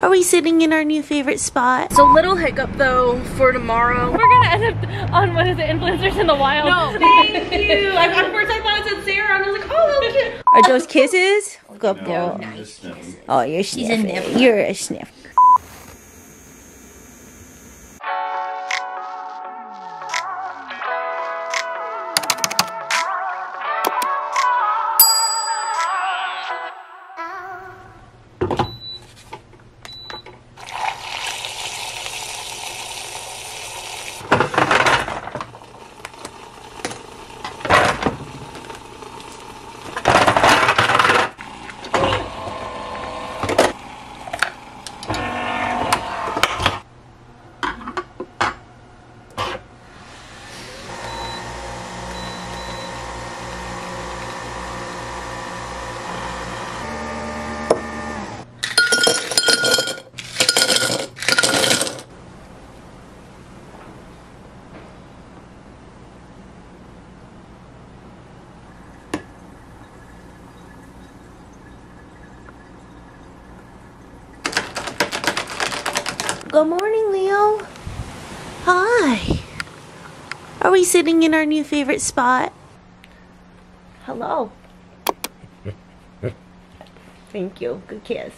Are we sitting in our new favorite spot? So little hiccup though for tomorrow. We're gonna end up on what is it, influencers in the wild. No, thank you. I, at first I thought it said Sarah and I was like, oh, little kid. Are those kisses? Good No, boy. I'm just sniffing. Oh, you're sniffing. You're a sniff. Are we sitting in our new favorite spot? Hello. Thank you. Good kiss.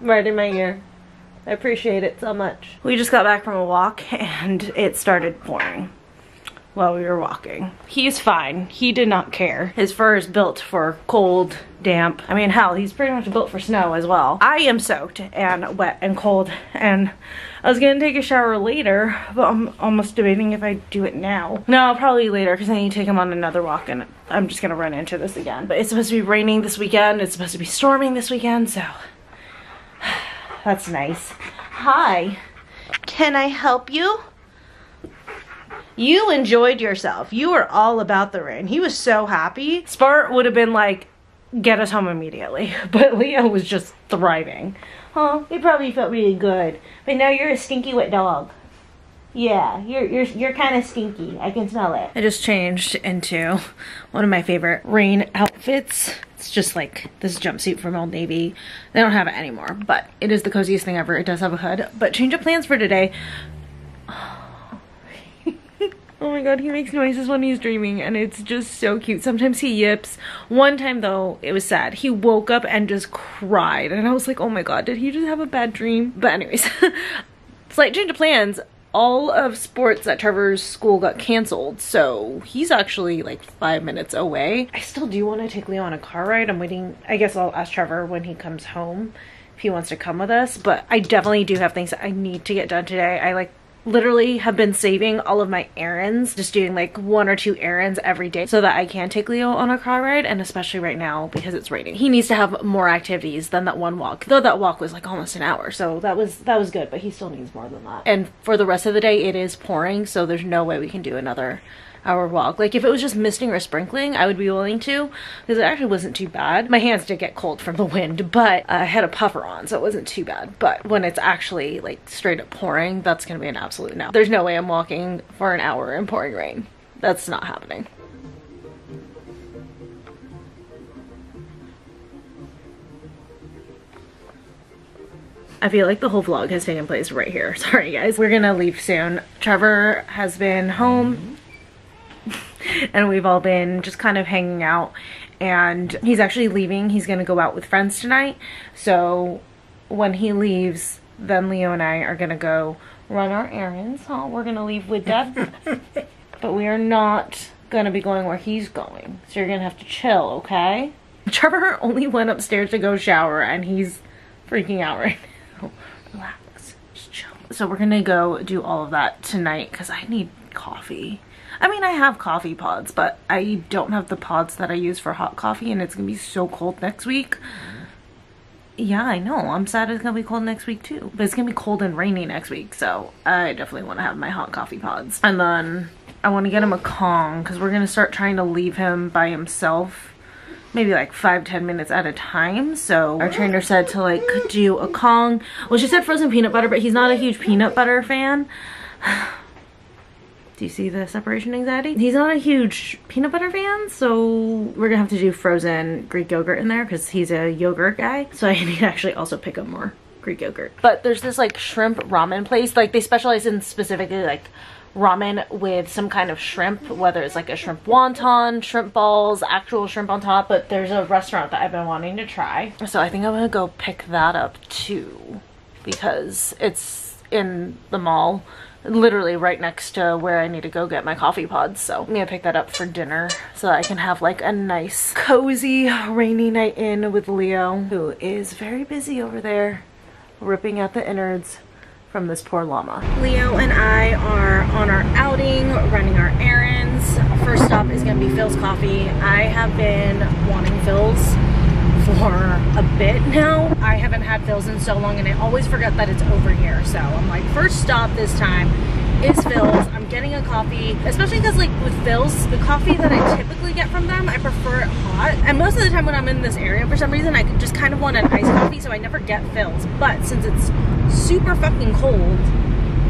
Right in my ear. I appreciate it so much. We just got back from a walk and it started pouring while we were walking. He's fine. He did not care. His fur is built for cold, damp. I mean, hell, he's pretty much built for snow as well. I am soaked and wet and cold and I was gonna take a shower later, but I'm almost debating if I do it now. No, probably later because I need to take him on another walk and I'm just gonna run into this again. But it's supposed to be raining this weekend. It's supposed to be storming this weekend, so that's nice. Hi, can I help you? You enjoyed yourself. You were all about the rain. He was so happy. Spart would have been like, get us home immediately. But Leo was just thriving. Huh? He probably felt really good. But now you're a stinky wet dog. Yeah, you're you're you're kind of stinky. I can smell it. I just changed into one of my favorite rain outfits. It's just like this jumpsuit from Old Navy. They don't have it anymore, but it is the coziest thing ever. It does have a hood. But change of plans for today. Oh my god, he makes noises when he's dreaming and it's just so cute. Sometimes he yips. One time though, it was sad. He woke up and just cried and I was like, oh my god, did he just have a bad dream? But anyways, slight change of plans. All of sports at Trevor's school got canceled, so he's actually like five minutes away. I still do want to take Leo on a car ride. I'm waiting. I guess I'll ask Trevor when he comes home if he wants to come with us, but I definitely do have things I need to get done today. I like literally have been saving all of my errands, just doing like one or two errands every day so that I can take Leo on a car ride and especially right now because it's raining. He needs to have more activities than that one walk. Though that walk was like almost an hour. So that was that was good, but he still needs more than that. And for the rest of the day it is pouring, so there's no way we can do another hour walk. Like if it was just misting or sprinkling, I would be willing to because it actually wasn't too bad. My hands did get cold from the wind, but I had a puffer on, so it wasn't too bad. But when it's actually like straight up pouring, that's gonna be an absolute no. There's no way I'm walking for an hour in pouring rain. That's not happening. I feel like the whole vlog has taken place right here. Sorry guys. We're gonna leave soon. Trevor has been home and we've all been just kind of hanging out. And he's actually leaving. He's gonna go out with friends tonight. So when he leaves then leo and i are gonna go run our errands. Huh? we're gonna leave with dad but we are not gonna be going where he's going. So you're gonna have to chill okay? Trevor only went upstairs to go shower and he's freaking out right now. Relax. Just chill. So we're gonna go do all of that tonight because i need coffee I mean, I have coffee pods, but I don't have the pods that I use for hot coffee, and it's gonna be so cold next week. Yeah, I know. I'm sad it's gonna be cold next week too. But it's gonna be cold and rainy next week, so I definitely want to have my hot coffee pods. And then I want to get him a Kong because we're gonna start trying to leave him by himself maybe like five ten minutes at a time so our trainer said to like do a kong well she said frozen peanut butter but he's not a huge peanut butter fan Do you see the separation anxiety? He's not a huge peanut butter fan, so we're gonna have to do frozen Greek yogurt in there because he's a yogurt guy. So I need to actually also pick up more Greek yogurt. But there's this like shrimp ramen place. Like they specialize in specifically like ramen with some kind of shrimp, whether it's like a shrimp wonton, shrimp balls, actual shrimp on top. But there's a restaurant that I've been wanting to try. So I think I'm gonna go pick that up too because it's in the mall literally right next to where I need to go get my coffee pods. So I'm gonna pick that up for dinner so that I can have like a nice cozy rainy night in with Leo who is very busy over there ripping out the innards from this poor llama. Leo and I are on our outing, running our errands. First stop is gonna be Philz Coffee. I have been wanting Philz for a bit now. I haven't had Philz in so long and I always forget that it's over here. So I'm like, first stop this time is Philz. I'm getting a coffee, especially because like with Philz, the coffee that I typically get from them, I prefer it hot. And most of the time when I'm in this area, for some reason, I just kind of want an iced coffee, so I never get Philz. But since it's super fucking cold,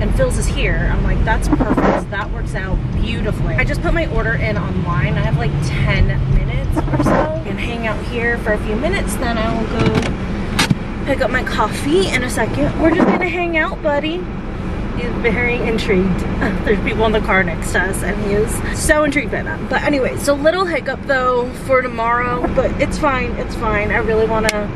and Philz is here, I'm like, that's perfect. That works out beautifully. I just put my order in online. I have like 10 minutes or so. And hang out here for a few minutes, then I will go pick up my coffee in a second. We're just gonna hang out, buddy. He's very intrigued. There's people in the car next to us and he is so intrigued by that. But anyway, so little hiccup though for tomorrow, but it's fine, it's fine. I really wanna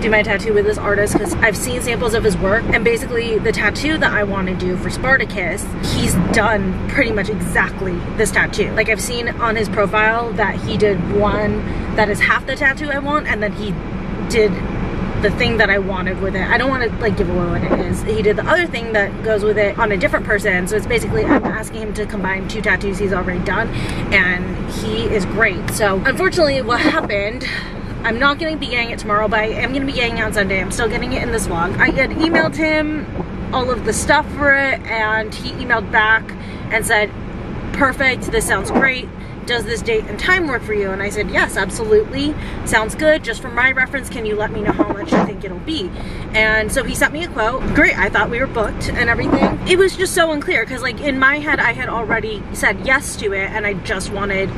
do my tattoo with this artist because I've seen samples of his work and basically the tattoo that I want to do for Spartacus, he's done pretty much exactly this tattoo. Like I've seen on his profile that he did one that is half the tattoo I want and then he did the thing that I wanted with it. I don't want to like give away what it is. He did the other thing that goes with it on a different person. So it's basically I'm asking him to combine two tattoos he's already done and he is great. So unfortunately what happened I'm not going to be getting it tomorrow, but I am going to be getting it on Sunday. I'm still getting it in this vlog. I had emailed him all of the stuff for it, and he emailed back and said, perfect, this sounds great. Does this date and time work for you? And I said, yes, absolutely. Sounds good. Just for my reference, can you let me know how much you think it'll be? And so he sent me a quote. Great, I thought we were booked and everything. It was just so unclear because like in my head, I had already said yes to it and I just wanted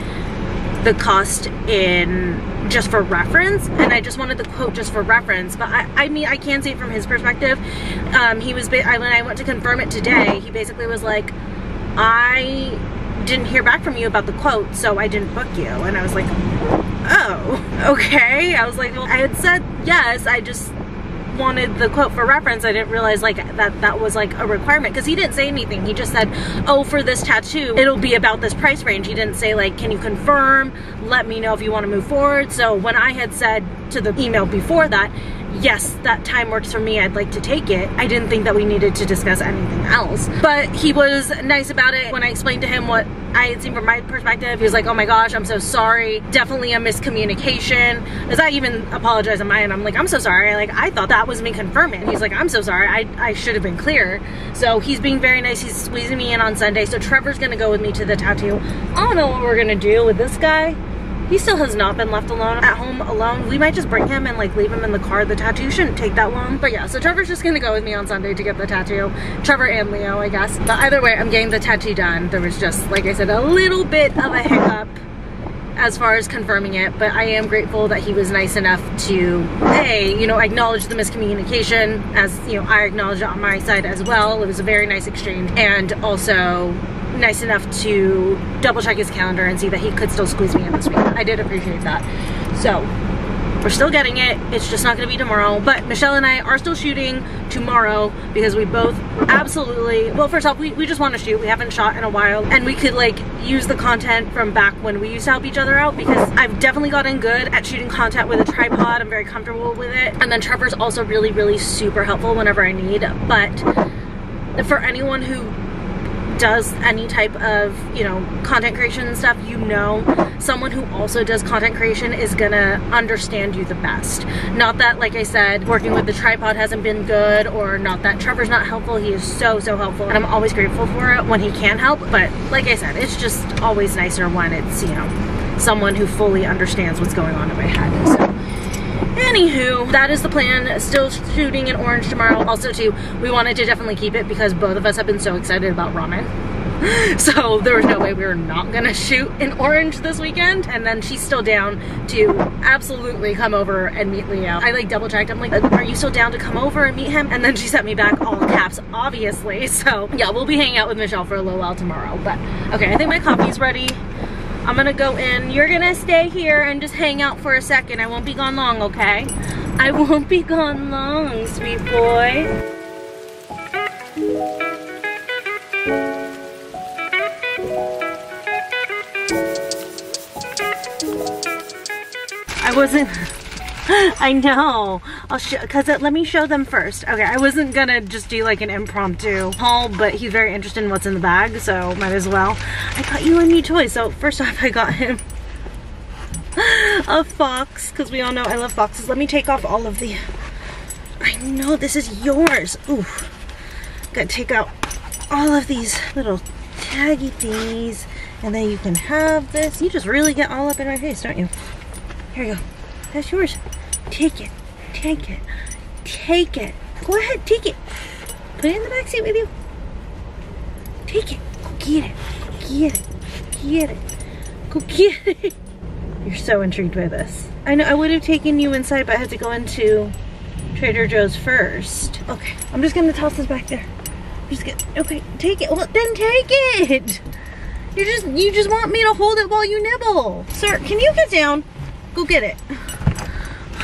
the cost in just for reference and I just wanted the quote just for reference but I, I mean I can see it from his perspective. Um, he was I, when I went to confirm it today he basically was like I didn't hear back from you about the quote so I didn't book you. And I was like oh okay. I was like well I had said yes I just wanted the quote for reference, I didn't realize like that that was like a requirement because he didn't say anything. He just said, oh, for this tattoo, it'll be about this price range. He didn't say like, can you confirm? Let me know if you want to move forward. So when I had said to the email before that, yes, that time works for me, I'd like to take it. I didn't think that we needed to discuss anything else. But he was nice about it when I explained to him what I had seen from my perspective. He was like, oh my gosh, I'm so sorry. Definitely a miscommunication. As I even apologized on my end, I'm like, I'm so sorry. Like, I thought that was me confirming. He's like, I'm so sorry. I, I should have been clear. So he's being very nice. He's squeezing me in on Sunday. So Trevor's gonna go with me to the tattoo. I don't know what we're gonna do with this guy. He still has not been left alone at home alone. We might just bring him and like leave him in the car. The tattoo shouldn't take that long. But yeah, so Trevor's just gonna go with me on Sunday to get the tattoo. Trevor and Leo, I guess. But either way, I'm getting the tattoo done. There was just, like I said, a little bit of a hiccup as far as confirming it, but I am grateful that he was nice enough to, hey, you know, acknowledge the miscommunication as, you know, I acknowledge it on my side as well. It was a very nice exchange. And also nice enough to double check his calendar and see that he could still squeeze me in this week. I did appreciate that. So we're still getting it. It's just not gonna be tomorrow. But Michelle and I are still shooting tomorrow because we both absolutely, well first off, we, we just wanna shoot. We haven't shot in a while. And we could like use the content from back when we used to help each other out because I've definitely gotten good at shooting content with a tripod. I'm very comfortable with it. And then Trevor's also really, really super helpful whenever I need. But for anyone who does any type of, you know, content creation and stuff, you know someone who also does content creation is gonna understand you the best. Not that, like I said, working with the tripod hasn't been good or not that Trevor's not helpful. He is so, so helpful and I'm always grateful for it when he can help. But like I said, it's just always nicer when it's, you know, someone who fully understands what's going on in my head. So Anywho, that is the plan. Still shooting in Orange tomorrow. Also too, we wanted to definitely keep it because both of us have been so excited about ramen. so there was no way we were not gonna shoot in Orange this weekend. And then she's still down to absolutely come over and meet Leo. I like double checked. I'm like, uh, are you still down to come over and meet him? And then she sent me back all caps, obviously. So yeah, we'll be hanging out with Michelle for a little while tomorrow. But okay, I think my coffee's ready. I'm gonna go in. You're gonna stay here and just hang out for a second. I won't be gone long, okay? I won't be gone long, sweet boy. I wasn't, I know. I'll show, cause it, let me show them first. Okay, I wasn't gonna just do like an impromptu haul, but he's very interested in what's in the bag, so might as well. I got you a new toy. So first off, I got him a fox, cause we all know I love foxes. Let me take off all of the, I know this is yours. Ooh, gotta take out all of these little taggy thingies. And then you can have this. You just really get all up in my face, don't you? Here you go. That's yours. Take it. Take it. Take it. Go ahead, take it. Put it in the back seat with you. Take it. Go get it. Get it. Get it. Go get it. You're so intrigued by this. I know I would have taken you inside, but I had to go into Trader Joe's first. Okay, I'm just gonna toss this back there. Just get okay, take it. Well then take it. You just you just want me to hold it while you nibble. Sir, can you get down? Go get it.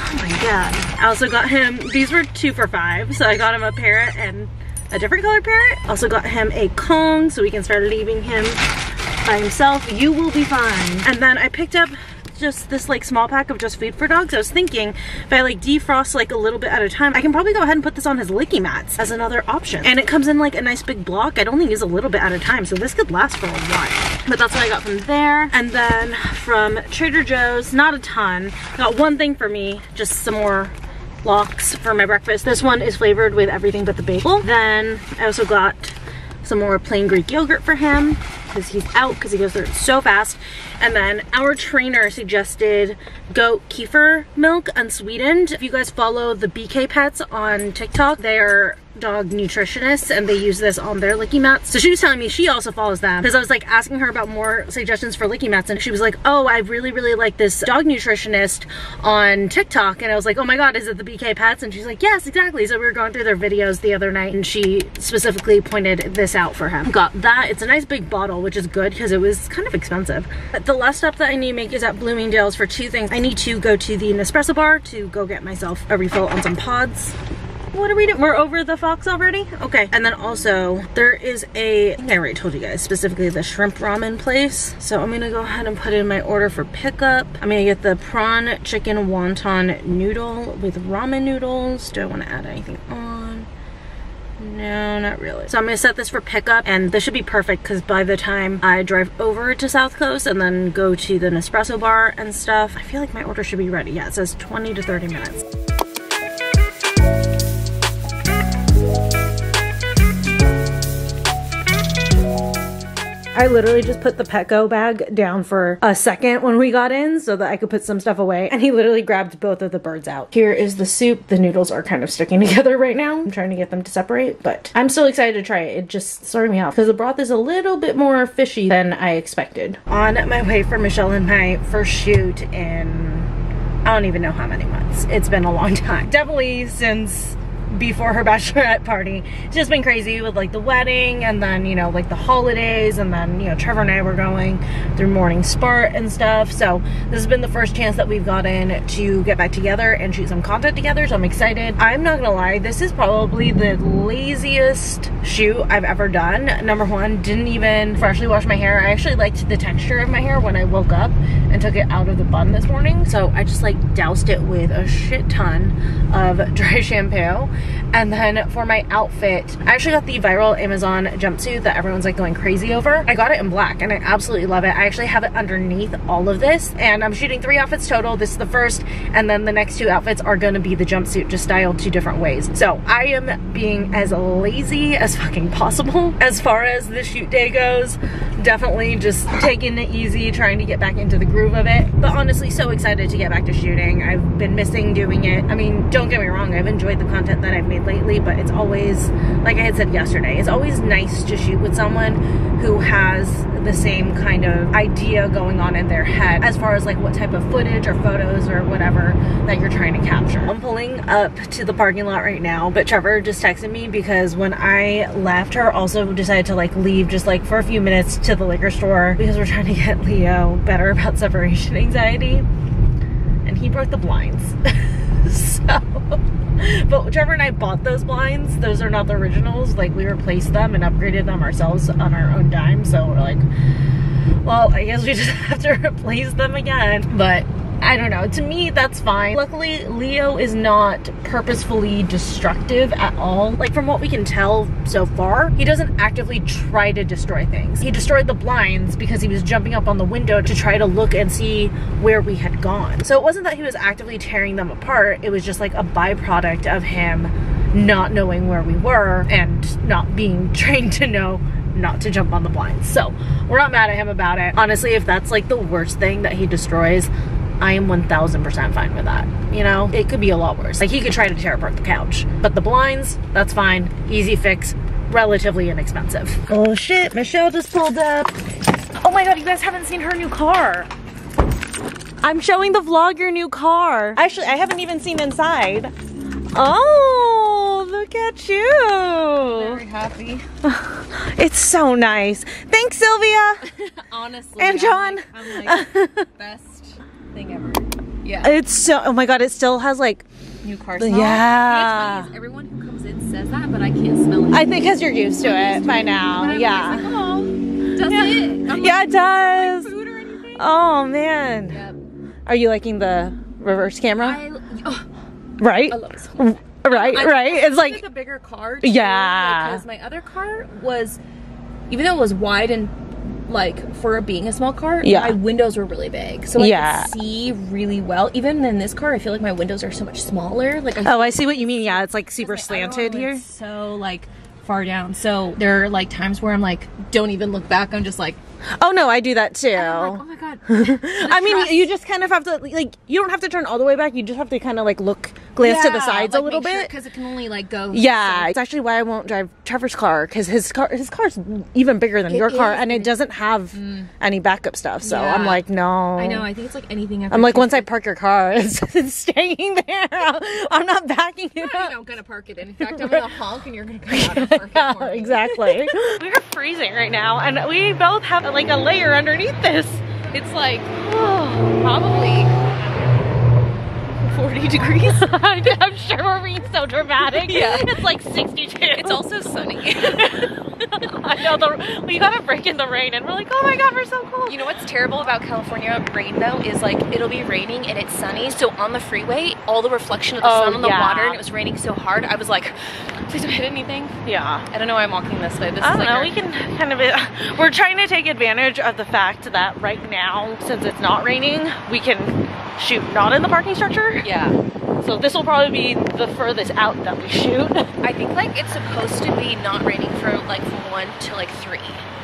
Oh my god. I also got him, these were two for five, so I got him a parrot and a different color parrot. Also got him a Kong so we can start leaving him by himself. You will be fine. And then I picked up just this like small pack of just food for dogs. I was thinking if I like defrost like a little bit at a time, I can probably go ahead and put this on his licky mats as another option. And it comes in like a nice big block. I'd only use a little bit at a time, so this could last for a while. But that's what I got from there. And then from Trader Joe's, not a ton. Got one thing for me, just some more lox for my breakfast. This one is flavored with everything but the bagel. Then I also got some more plain Greek yogurt for him because he's out because he goes through it so fast. And then our trainer suggested goat kefir milk unsweetened. If you guys follow the BK Pets on TikTok, they are dog nutritionists and they use this on their licky mats. So she was telling me she also follows them because I was like asking her about more suggestions for licky mats and she was like, oh, I really, really like this dog nutritionist on TikTok. And I was like, oh my God, is it the BK Pets? And she's like, yes, exactly. So we were going through their videos the other night and she specifically pointed this out for him. Got that. It's a nice big bottle, which is good because it was kind of expensive. But the last stop that I need to make is at Bloomingdale's for two things. I need to go to the Nespresso bar to go get myself a refill on some pods what are we doing? We're over the fox already? Okay. And then also there is a, I think I already told you guys, specifically the shrimp ramen place. So I'm gonna go ahead and put in my order for pickup. I'm gonna get the prawn chicken wonton noodle with ramen noodles. Do I wanna add anything on? No, not really. So I'm gonna set this for pickup and this should be perfect because by the time I drive over to South Coast and then go to the Nespresso bar and stuff, I feel like my order should be ready. Yeah, it says 20 to 30 minutes. I literally just put the Petco bag down for a second when we got in so that I could put some stuff away. And he literally grabbed both of the birds out. Here is the soup. The noodles are kind of sticking together right now. I'm trying to get them to separate, but I'm still excited to try it. It just started me off because the broth is a little bit more fishy than I expected. On my way for Michelle and my first shoot in I don't even know how many months. It's been a long time. Definitely since before her bachelorette party. It's just been crazy with like the wedding and then, you know, like the holidays and then, you know, Trevor and I were going through mourning Spart and stuff. So this has been the first chance that we've gotten to get back together and shoot some content together. So I'm excited. I'm not gonna lie, this is probably the laziest shoot I've ever done. Number one, didn't even freshly wash my hair. I actually liked the texture of my hair when I woke up and took it out of the bun this morning. So I just like doused it with a shit ton of dry shampoo and then for my outfit, I actually got the viral Amazon jumpsuit that everyone's like going crazy over. I got it in black and I absolutely love it. I actually have it underneath all of this and I'm shooting three outfits total. This is the first and then the next two outfits are gonna be the jumpsuit just styled two different ways. So I am being as lazy as fucking possible as far as the shoot day goes. Definitely just taking it easy, trying to get back into the groove of it. But honestly, so excited to get back to shooting. I've been missing doing it. I mean, don't get me wrong, I've enjoyed the content that I've made lately, but it's always, like I had said yesterday, it's always nice to shoot with someone who has the same kind of idea going on in their head as far as like what type of footage or photos or whatever that you're trying to capture. I'm pulling up to the parking lot right now, but Trevor just texted me because when I left her, also decided to like leave just like for a few minutes to the liquor store because we're trying to get Leo better about separation anxiety and he broke the blinds. so, but Trevor and I bought those blinds. Those are not the originals. Like we replaced them and upgraded them ourselves on our own dime. So we're like, well, I guess we just have to replace them again. But I don't know. To me, that's fine. Luckily, Leo is not purposefully destructive at all. Like from what we can tell so far, he doesn't actively try to destroy things. He destroyed the blinds because he was jumping up on the window to try to look and see where we had gone. So it wasn't that he was actively tearing them apart. It was just like a byproduct of him not knowing where we were and not being trained to know not to jump on the blinds. So we're not mad at him about it. Honestly, if that's like the worst thing that he destroys, I am 1000% fine with that. You know, it could be a lot worse. Like he could try to tear apart the couch, but the blinds, that's fine. Easy fix, relatively inexpensive. Oh shit, Michelle just pulled up. Oh my god, you guys haven't seen her new car. I'm showing the vlog your new car. Actually, I haven't even seen inside. Oh, look at you. Very happy. It's so nice. Thanks, Sylvia. Honestly. And John. I'm like, I'm like best thing ever. Yeah. It's so, oh my God, it still has like, New car smell. yeah. You know what's funny everyone who comes in says that, but I can't smell it. I think because you're used to I'm it used by to it. now. But I'm Yeah. Like, oh, does Yeah. it? I'm Yeah, it does. Food or anything? Oh man. Yep. Are you liking the reverse camera? I, oh, right? I love this one. Right, I- right. It's like, a bigger car. too, Yeah. Because my other car was, even though it was wide and like for being a small car, Yeah. my windows were really big, so I Yeah. could see really well. Even in this car, I feel like my windows are so much smaller. Like I oh, I see what you mean. Yeah, it's like super other slanted here. So like far down. So there are like times where I'm like, don't even look back. I'm just like, Oh no, I do that too. I'm like, oh my god. I mean, you just kind of have to like you don't have to turn all the way back. You just have to kind of like look, glance to the sides a little bit. because it can only like go. Yeah, it's actually why I won't drive Trevor's car because his car his car's even bigger than It your car, is, and it and it- doesn't have mm. any backup stuff. So I'm like, no. I know. I think it's like anything. After I'm like, once I park your car, it's, it's staying there. I'm not backing it I'm up. not gonna park it. In fact, I'm gonna honk and you're gonna come out and park Yeah, it for me. exactly. We're freezing right now, and we both have like a layer underneath this. It's like oh, probably 40 degrees. I'm sure we're being so dramatic. Yeah. It's like 62. It's also sunny. I know the we got a break in the rain, and we're like, oh my god, we're so cold. You know what's terrible about California rain though is like it'll be raining and it's sunny. So on the freeway, all the reflection of the Oh, sun on the yeah. water and it was raining so hard. I was like, please don't hit anything. yeah. I don't know why I'm walking this way. This I don't like know. our- We can kind of. uh, We're trying to take advantage of the fact that right now, since it's not raining, we can shoot not in the parking structure. Yeah. So this will probably be the furthest out that we shoot. I think like it's supposed to be not raining from like from one to like three.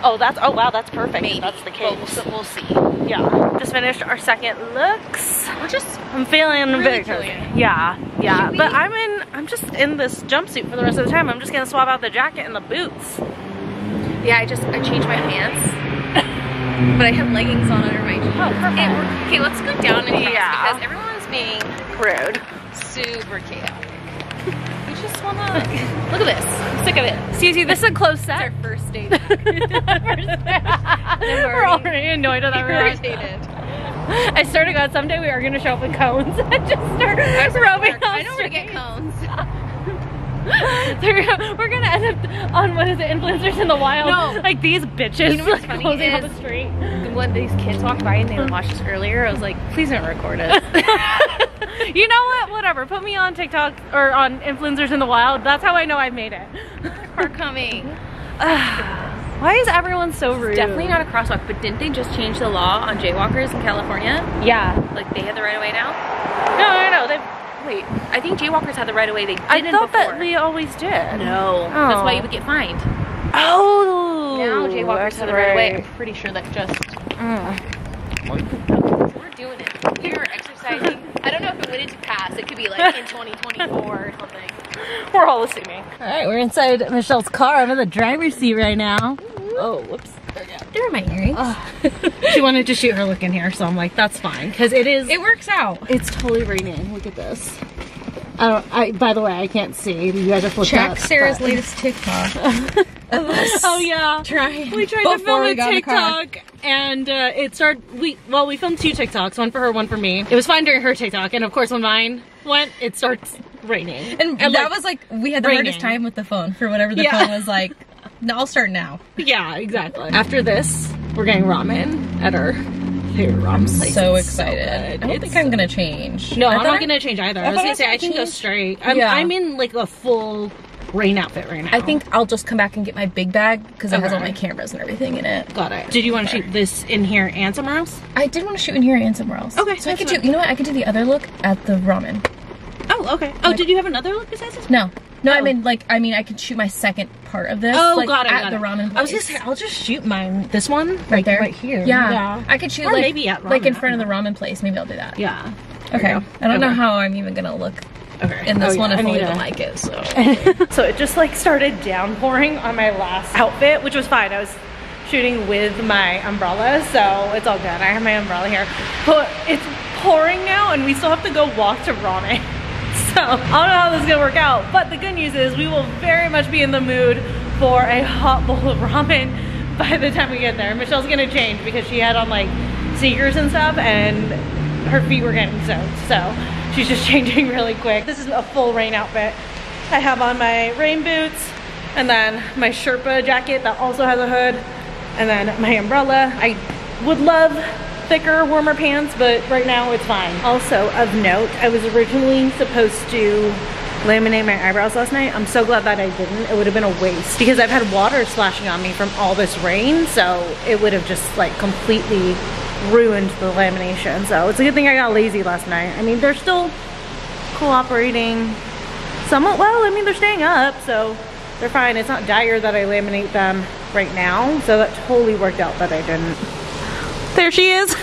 Oh, that's oh wow, that's perfect. Maybe. That's the But case. we'll, we'll see. Yeah. Just finished our second looks. We're just I'm feeling a Really cozy. Yeah, yeah. Should But we- I'm in. I'm just in this jumpsuit for the rest of the time. I'm just gonna swap out the jacket and the boots. yeah. I just I changed my pants, but I have leggings on under my jeans. Oh, perfect. Okay, let's go down and Yeah. because everyone's being Rude. super chaotic. We just wanna look at this. I'm sick of it. Susie, this is a close It's our set. first date. We're already annoyed at that reaction. irritated. I swear to God, someday we are gonna show up with cones and just start rubbing on I know where to get cones. They're- We're gonna end up on what is it, influencers in the wild? No. like these bitches You know what's like, funny closing is- the street. When these kids walked by and they watched us earlier, I was like, please don't record us. you know what? Whatever. Put me on TikTok or on influencers in the wild. That's how I know I've made it. We're coming. Why is everyone so rude? Definitely not a crosswalk, but didn't they just change the law on jaywalkers in California? Yeah. Like they had the right of way now? No, no, no. They, Wait, I think jaywalkers had the right of way. They didn't I thought before. that they always did. No, that's why Oh. you would get fined. Oh. Now jaywalkers have the right of way. I'm pretty sure that just Mm. we're doing it. We are exercising. I don't know if it went into pass. It could be like in 2024 or something. We're all assuming. All right, we're inside Michelle's car. I'm in the driver's seat right now. Oh, whoops. There are my earrings. She wanted to shoot her look in here, so I'm like, that's fine, because it is. It works out. It's totally raining. Look at this. I don't. I. By the way, I can't see. You guys are looked Check up, Sarah's but- latest TikTok. Oh yeah. Trying. We tried to film a got in the car. TikTok and uh, it started. We well, we filmed two TikToks, one for her, one for me. It was fine during her TikTok, and of course when mine went, it starts raining. And, that like, was like we had the raining. hardest time with the phone for whatever the Yeah. phone was like. No, I'll start now. yeah, exactly. After this, we're getting ramen at our favorite ramen place. So It's excited. I good. don't It's think I'm gonna change. No, I I'm thought not I- gonna change either. I I was gonna I say I might can go straight. I'm, Yeah. I'm in like a full rain outfit right now. I think I'll just come back and get my big bag because it has all my cameras and everything in it. got it. Did you want to shoot this in here and somewhere else? I did want to shoot in here and somewhere else. Okay, so I that's could do. You know what? I could do the other look at the ramen. Oh, okay. Oh, did you have another look besides this? No, no. I Oh. mean, like, I mean, I could shoot my second part of this. Oh, like, got it. At got the it. ramen. I was gonna say I'll just shoot mine. This one, right like, there, right here. Yeah. I could shoot Or like maybe at like in front of the ramen place. Maybe I'll do that. Yeah. Okay. There you go. I don't know how I'm even gonna look Okay. in this Oh, one yeah, if I don't the to- mic is. So. so it just like started downpouring on my last outfit, which was fine. I was shooting with my umbrella, so it's all good. I have my umbrella here. But it's pouring now and we still have to go walk to ramen. So I don't know how this is gonna work out. But the good news is we will very much be in the mood for a hot bowl of ramen by the time we get there. Michelle's gonna change because she had on like sneakers and stuff and her feet were getting soaked. So she's just changing really quick. This is a full rain outfit. I have on my rain boots and then my Sherpa jacket that also has a hood and then my umbrella. I would love thicker, warmer pants, but right now it's fine. Also, of note, I was originally supposed to laminate my eyebrows last night. I'm so glad that I didn't. It would have been a waste because I've had water splashing on me from all this rain, so it would have just like completely ruined the lamination. So it's a good thing I got lazy last night. I mean, they're still cooperating somewhat well. I mean, they're staying up, so they're fine. It's not dire that I laminate them right now, so that totally worked out that I didn't. There she is.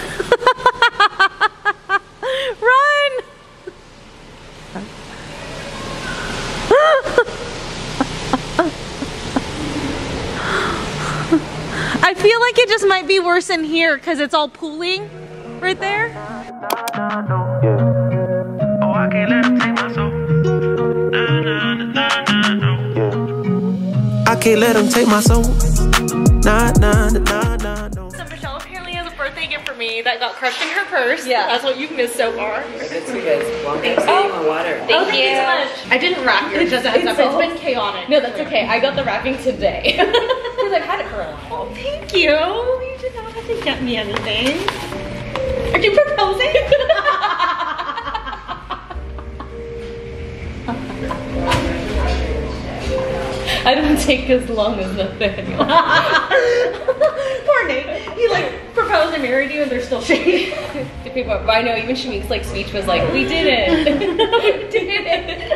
Run! I feel like it just might be worse in here because it's all pooling right there. Oh, I can't let him take my soul. I can't let him take my soul. Nah, nah, nah, nah, nah, birthday gift for me that got crushed in her purse. Yeah. That's what you've missed so far. That's because one cup's getting my water. Thank oh, thank you so much. I didn't wrap yours, just a heads up. It's oh. been chaotic. No, that's okay. I got the wrapping today. Because I've had it for a while. Oh, thank you. You did not have to get me anything. Are you proposing? I didn't take as long as Nathaniel. Poor Nate. He like proposed and married you and they're still shaking. The people, I know, even Shamique's like speech was like, we did it. we did it.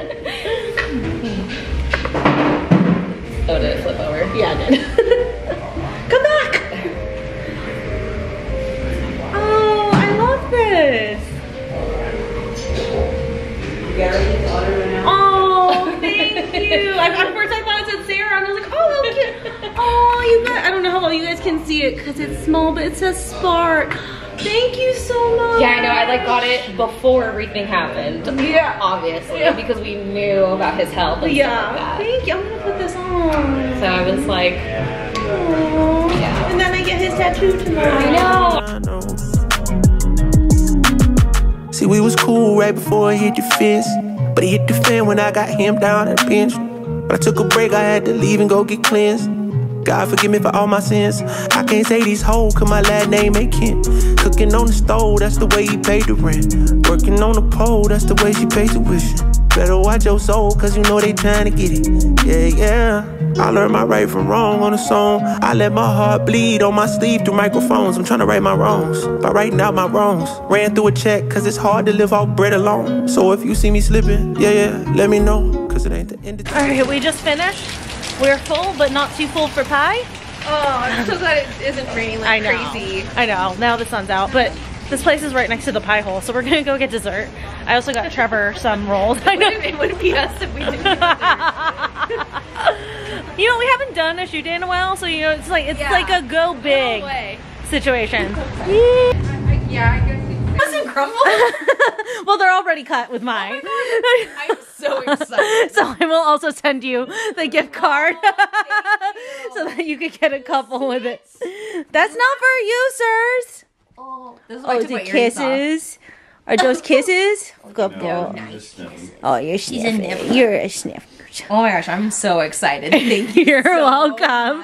oh, did it flip over? Yeah, I did. Come back. Oh, I love this. Oh, thank you. I, at first I thought it said Sarah, and I was like, oh, how cute. Oh, you guys, I don't know how well you guys can see it because it's small, but it says Spart. Thank you so much. Yeah, I know. I like got it before everything happened. Yeah. Obviously, Yeah. because we knew about his health and Yeah. stuff like that. Thank you. I'm gonna put this on. So I was like, Aww. Yeah. And then I get his tattoo tomorrow. I know. I know. See, we was cool right before I hit the fence. But he hit the fan when I got him down at the bench. But I took a break, I had to leave and go get cleansed. God forgive me for all my sins. I can't say these hoes, cause my last name ain't Kent. Cooking on the stove, that's the way he paid the rent. Working on the pole, that's the way she pays tuition. Better watch your soul, cause you know they trying to get it. Yeah, yeah. I learned my right from wrong on a song. I let my heart bleed on my sleeve through microphones. I'm trying to right my wrongs by writing out my wrongs. Ran through a check, cause it's hard to live off bread alone. So if you see me slipping, yeah, yeah, let me know. Cause it ain't the end of the All right, we just finished. We're full, but not too full for pie. Oh, I'm so glad it isn't raining like I know. crazy. I know, now the sun's out, but this place is right next to the pie hole, so we're gonna go get dessert. I also got Trevor some rolls. I know. It would be us if we didn't You know, we haven't done a shoot day in a while, so you know, it's like, it's yeah. like a go big go situation. yeah, crumble. well, they're already cut with mine. Oh I'm so excited. so I will also send you the gift oh, card so that you could get a couple with it. That's not for you, sirs. Oh, this is Oh, is it kisses? Are those kisses? Good boy. Oh, you're sniffing. You're a sniffer. Oh my gosh, I'm so excited. Thank you. You're welcome.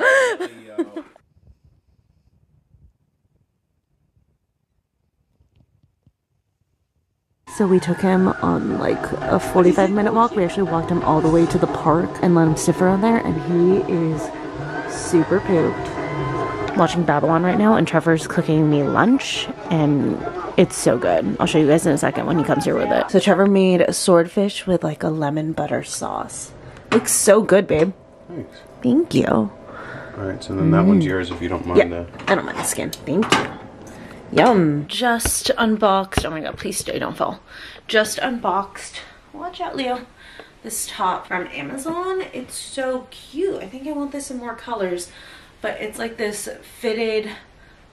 So we took him on like a 45 minute walk. We actually walked him all the way to the park and let him sniff around there, and he is super pooped. Watching Babylon right now, and Trevor's cooking me lunch, and it's so good. I'll show you guys in a second when he comes here with it. So Trevor made a swordfish with like a lemon butter sauce. Looks so good, babe. Thanks. Thank you. All right, so then that one's yours if you don't mind. Yeah, Uh, I don't mind the skin. Thank you. Yum. Just unboxed. Oh my god, please stay, don't fall. Just unboxed. Watch out, Leo. This top from Amazon. It's so cute. I think I want this in more colors, but it's like this fitted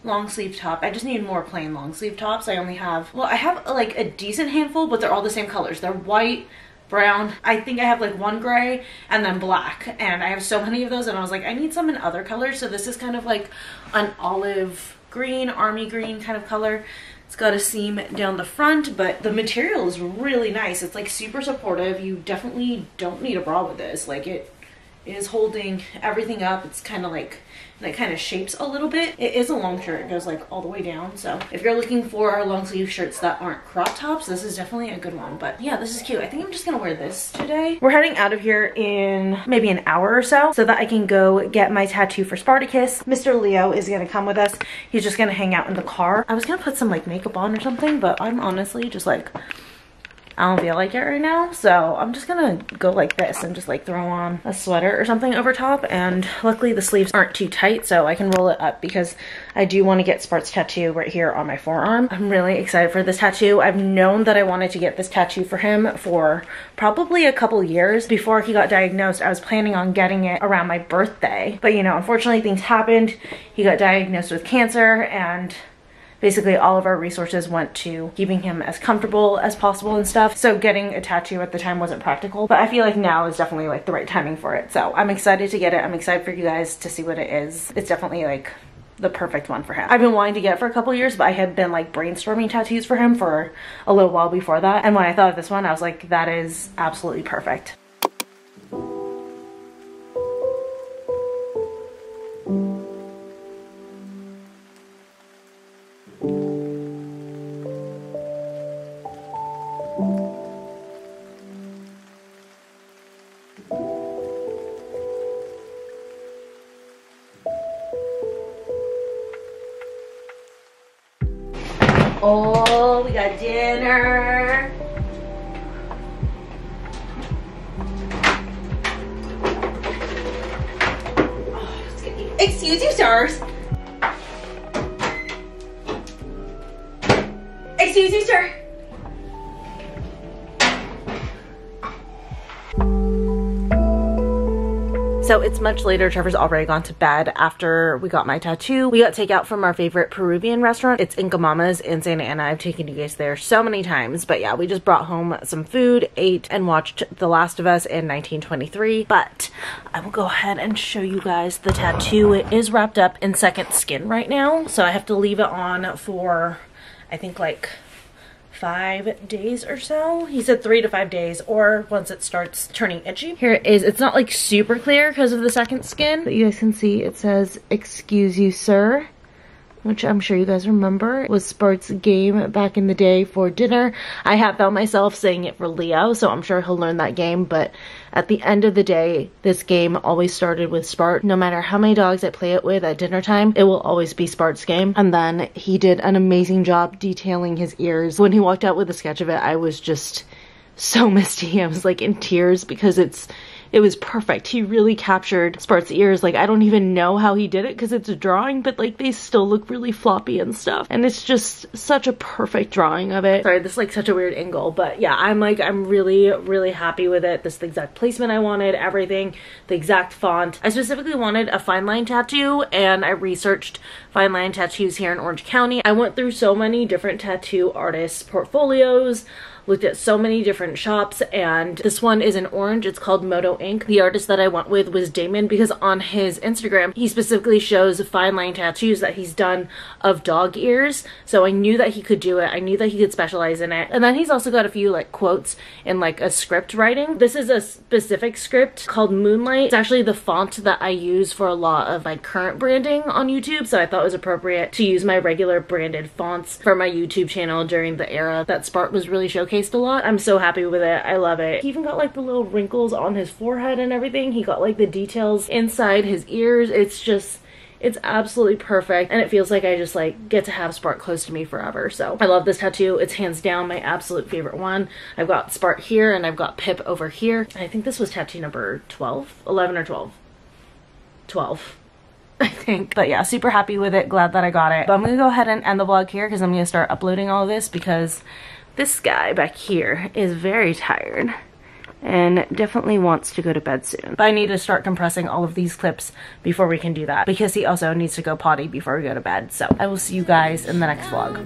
long sleeve top. I just need more plain long sleeve tops. I only have, well, I have like a decent handful, but they're all the same colors. They're white, brown. I think I have like one gray and then black. And I have so many of those and I was like, I need some in other colors. So this is kind of like an olive green, army green kind of color. It's got a seam down the front, but the material is really nice. It's like super supportive. You definitely don't need a bra with this. Like it is holding everything up. It's kind of like, it kind of shapes a little bit. It is a long shirt. It goes like all the way down. So if you're looking for long sleeve shirts that aren't crop tops, this is definitely a good one. But yeah, this is cute. I think I'm just gonna wear this today. We're heading out of here in maybe an hour or so so that I can go get my tattoo for Spartacus. Mr. Leo is gonna come with us. He's just gonna hang out in the car. I was gonna put some like makeup on or something, but I'm honestly just like I don't feel like it right now. So I'm just gonna go like this and just like throw on a sweater or something over top. And luckily the sleeves aren't too tight so I can roll it up because I do want to get Spart's tattoo right here on my forearm. I'm really excited for this tattoo. I've known that I wanted to get this tattoo for him for probably a couple years. Before he got diagnosed, I was planning on getting it around my birthday. But you know, unfortunately things happened. He got diagnosed with cancer and basically all of our resources went to keeping him as comfortable as possible and stuff. So getting a tattoo at the time wasn't practical, but I feel like now is definitely like the right timing for it. So I'm excited to get it. I'm excited for you guys to see what it is. It's definitely like the perfect one for him. I've been wanting to get for a couple years, but I had been like brainstorming tattoos for him for a little while before that. And when I thought of this one, I was like, that is absolutely perfect. Much later. Trevor's already gone to bed after we got my tattoo. We got takeout from our favorite Peruvian restaurant. It's Inka Mama's in Santa Ana. I've taken you guys there so many times. But yeah, we just brought home some food, ate, and watched The Last of Us in 1923. But I will go ahead and show you guys the tattoo. It is wrapped up in second skin right now. So I have to leave it on for, I think like five days or so. He said three to five days or once it starts turning itchy. Here it is. It's not like super clear because of the second skin. But you guys can see it says, excuse you, sir. Which I'm sure you guys remember It was Spart's game back in the day for dinner. I have found myself saying it for Leo, so I'm sure he'll learn that game. But at the end of the day, this game always started with Spart. No matter how many dogs I play it with at dinner time, it will always be Spart's game. And then he did an amazing job detailing his ears. When he walked out with a sketch of it, I was just so misty. I was like in tears because it's it was perfect. He really captured Spart's ears. Like, I don't even know how he did it because it's a drawing, but like they still look really floppy and stuff. And it's just such a perfect drawing of it. Sorry, this is like such a weird angle, but yeah, I'm like, I'm really, really happy with it. This is the exact placement I wanted, everything, the exact font. I specifically wanted a fine line tattoo and I researched fine line tattoos here in Orange County. I went through so many different tattoo artists' portfolios looked at so many different shops and this one is in orange. It's called Moto Ink. The artist that I went with was Damon because on his Instagram, he specifically shows fine line tattoos that he's done of dog ears. So I knew that he could do it. I knew that he could specialize in it. And then he's also got a few like quotes in like a script writing. This is a specific script called Moonlight. It's actually the font that I use for a lot of my current branding on YouTube. So I thought it was appropriate to use my regular branded fonts for my YouTube channel during the era that Spart was really showcasing a lot. I'm so happy with it. I love it. He even got like the little wrinkles on his forehead and everything. He got like the details inside his ears. It's just it's absolutely perfect and it feels like I just like get to have Spart close to me forever. So I love this tattoo. It's hands down my absolute favorite one. I've got Spart here and I've got Pip over here. I think this was tattoo number 12, 11 or 12. 12. I think. But yeah, super happy with it. Glad that I got it. But I'm gonna go ahead and end the vlog here because I'm gonna start uploading all of this because this guy back here is very tired and definitely wants to go to bed soon. But I need to start compressing all of these clips before we can do that because he also needs to go potty before we go to bed. So I will see you guys in the next vlog.